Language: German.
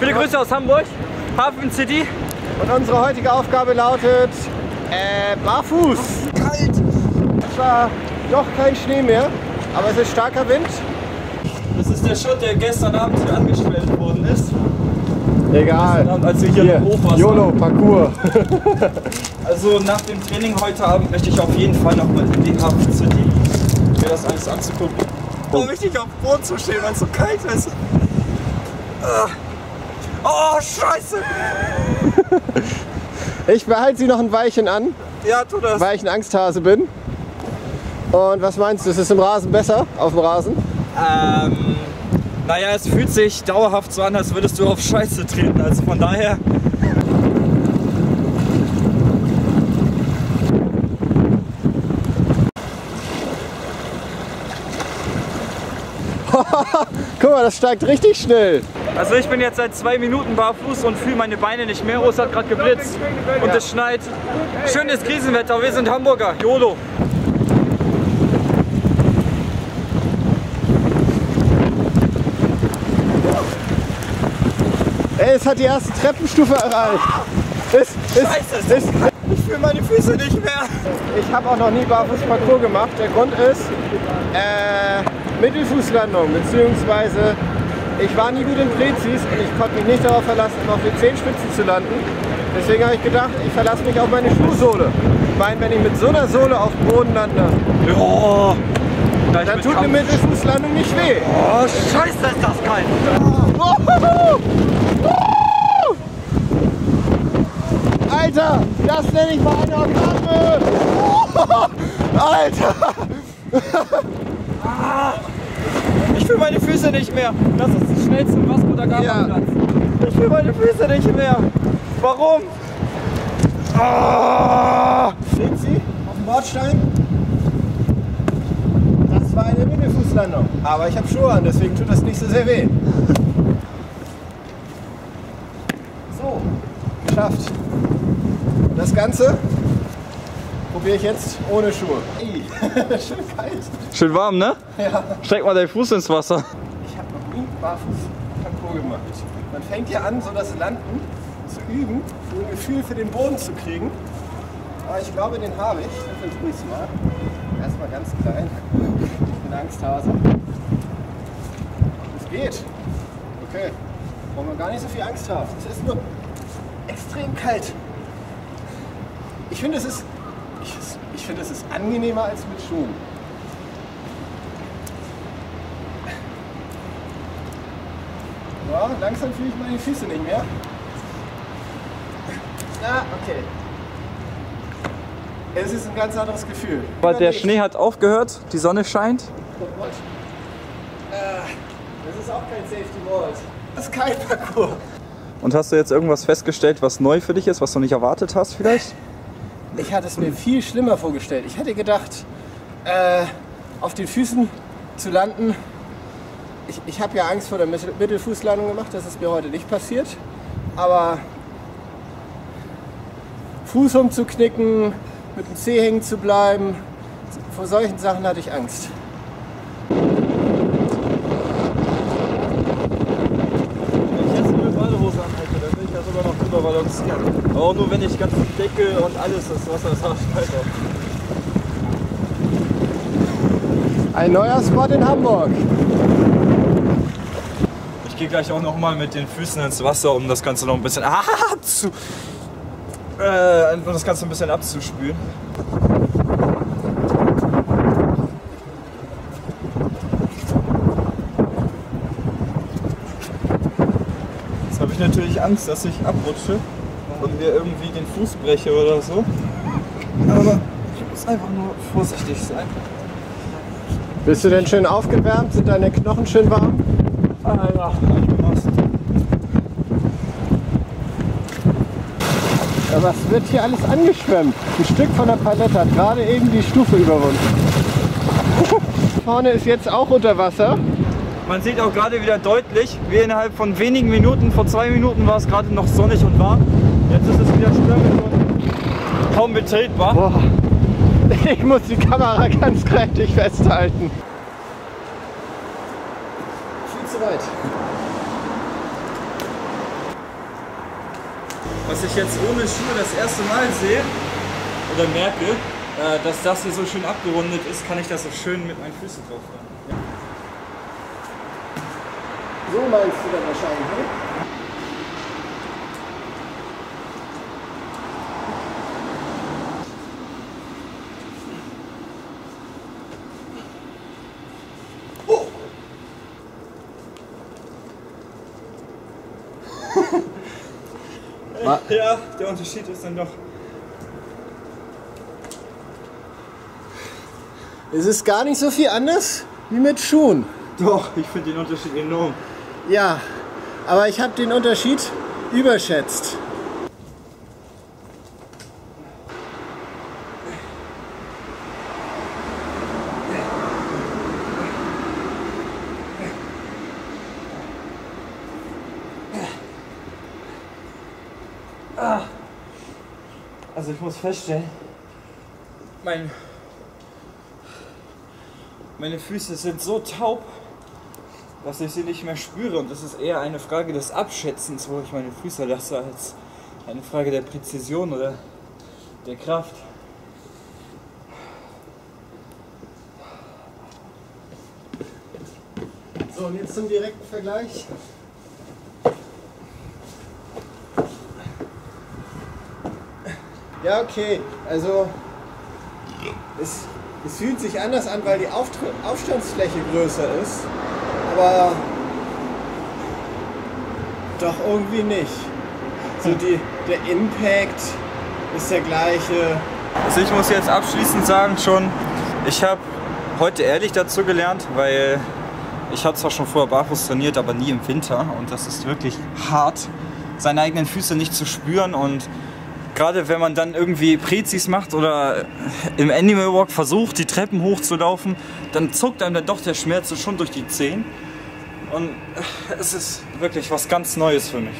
Viele Grüße aus Hamburg, Hafen City. Und unsere heutige Aufgabe lautet äh, barfuß. Kalt. Es war noch kein Schnee mehr, aber es ist starker Wind. Das ist der Schutt, der gestern Abend hier angestellt worden ist. Egal. Gestern Abend, als wir hier Hier, im Hof waren. YOLO, Parcours. Also nach dem Training heute Abend möchte ich auf jeden Fall noch mal in die Hafen City, mir das alles anzugucken. Oh, richtig auf dem Boden zu stehen, weil es so kalt ist. Ah. Oh, scheiße! Ich behalte sie noch ein Weilchen an, Ja, tu das. weil ich ein Angsthase bin. Und was meinst du, ist es im Rasen besser? Auf dem Rasen? Ähm, naja, es fühlt sich dauerhaft so an, als würdest du auf Scheiße treten. Also von daher, Guck mal, das steigt richtig schnell. Also ich bin jetzt seit zwei Minuten barfuß und fühle meine Beine nicht mehr. Oh, es hat gerade geblitzt und es schneit. Schönes Krisenwetter, wir sind Hamburger, YOLO. Ey, es hat die erste Treppenstufe erreicht. Ist, ist, Scheiße, ist, ich fühle meine Füße nicht mehr. ich habe auch noch nie barfuß Parcours gemacht. Der Grund ist äh, Mittelfußlandung, beziehungsweise ich war nie gut in Prezis und ich konnte mich nicht darauf verlassen, auf den Zehenspitzen zu landen. Deswegen habe ich gedacht, ich verlasse mich auf meine Schuhsohle. Ich meine, wenn ich mit so einer Sohle auf dem Boden lande, Ja. Dann tut eine. Mittelfußlandung nicht weh. Oh, scheiße, ist das kalt. Alter, das nenne ich mal eine Organe. Alter! Ich fühle meine Füße nicht mehr. Das ist das schnellste Vasco da Gama Ja. Platz. Ich fühle meine Füße nicht mehr. Warum? Ah! Sehen Sie auf dem Bordstein? Das war eine Mittelfußlandung. Aber ich habe Schuhe an, deswegen tut das nicht so sehr weh. So, geschafft. Das Ganze probiere ich jetzt ohne Schuhe. Ey, schön kalt. Schön warm, ne? Ja. Steck mal deinen Fuß ins Wasser. Ich habe noch nie barfuß Parcours gemacht. Man fängt ja an, so das Landen zu üben, um ein Gefühl für den Boden zu kriegen. Aber ich glaube, den habe ich. Ich versuche es mal. Erstmal ganz klein. Ich bin Angsthase. Es geht. Okay. Brauchen wir gar nicht so viel Angst haben. Es ist nur extrem kalt. Ich finde, es ist, ich, ich finde, es ist angenehmer als mit Schuhen. Ja, langsam fühle ich meine Füße nicht mehr. Ah, okay. Es ist ein ganz anderes Gefühl. Aber der Schnee hat aufgehört, die Sonne scheint. Ah, Das ist auch kein Safety Vault. Das ist kein Parcours. Und hast du jetzt irgendwas festgestellt, was neu für dich ist, was du nicht erwartet hast vielleicht? Ich hatte es mir viel schlimmer vorgestellt. Ich hätte gedacht, äh, auf den Füßen zu landen. Ich, ich habe ja Angst vor der Mittel- Mittelfußlandung gemacht, das ist mir heute nicht passiert. Aber Fuß umzuknicken, mit dem Zeh hängen zu bleiben, vor solchen Sachen hatte ich Angst. Wenn ich jetzt eine Badehose anhalte, dann will ich ja sogar noch drüber balancieren. Aber auch nur wenn ich ganz Deckel und alles das Wasser ist auf. Ein neuer Spot in Hamburg. Ich gehe gleich auch noch mal mit den Füßen ins Wasser, um das Ganze noch ein bisschen ah, zu, äh, um das Ganze ein bisschen abzuspülen. Jetzt habe ich natürlich Angst, dass ich abrutsche und mir irgendwie den Fuß breche oder so. Aber ich muss einfach nur vorsichtig sein. Bist du denn schön aufgewärmt? Sind deine Knochen schön warm? Ah ja, ich bin. Ja, wird hier alles angeschwemmt? Ein Stück von der Palette hat gerade eben die Stufe überwunden. Vorne ist jetzt auch unter Wasser. Man sieht auch gerade wieder deutlich, wie innerhalb von wenigen Minuten, vor zwei Minuten war es gerade noch sonnig und warm. Jetzt ist es wieder stürmisch und kaum betretbar. Boah, ich muss die Kamera ganz kräftig festhalten. Viel zu weit. was ich jetzt ohne Schuhe das erste Mal sehe oder merke, äh, dass das hier so schön abgerundet ist, kann ich das so schön mit meinen Füßen drauf fahren. Ja. So meinst du dann wahrscheinlich, ne? ja, der Unterschied ist dann doch. Es ist gar nicht so viel anders wie mit Schuhen. Doch, ich finde den Unterschied enorm. Ja, aber ich habe den Unterschied überschätzt. Also ich muss feststellen, mein, meine Füße sind so taub, dass ich sie nicht mehr spüre. Und das ist eher eine Frage des Abschätzens, wo ich meine Füße lasse, als eine Frage der Präzision oder der Kraft. So, und jetzt zum direkten Vergleich. Ja, okay. Also, es, es fühlt sich anders an, weil die Aufstandsfläche größer ist. Aber doch irgendwie nicht. So die, der Impact ist der gleiche. Also ich muss jetzt abschließend sagen schon, ich habe heute ehrlich dazu gelernt, weil ich habe zwar schon vorher barfuß trainiert, aber nie im Winter und das ist wirklich hart, seine eigenen Füße nicht zu spüren und gerade wenn man dann irgendwie Prezis macht oder im Animal Walk versucht, die Treppen hochzulaufen, dann zuckt einem dann doch der Schmerz schon durch die Zehen und es ist wirklich was ganz Neues für mich.